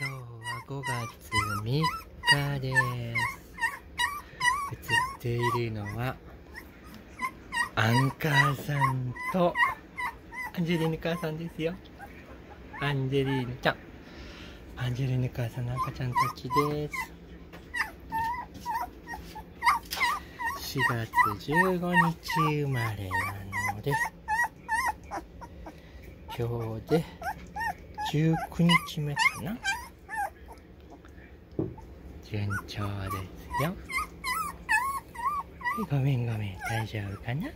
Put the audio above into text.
今日は5月3日です。映っているのはアンカーさんとアンジェリーヌ母さんですよ。アンジェリーヌちゃんアンジェリーヌ母さんの赤ちゃんたちです。4月15日生まれなので今日で19日目かな。順調ですよごめんごめん大丈夫かな